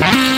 Ah!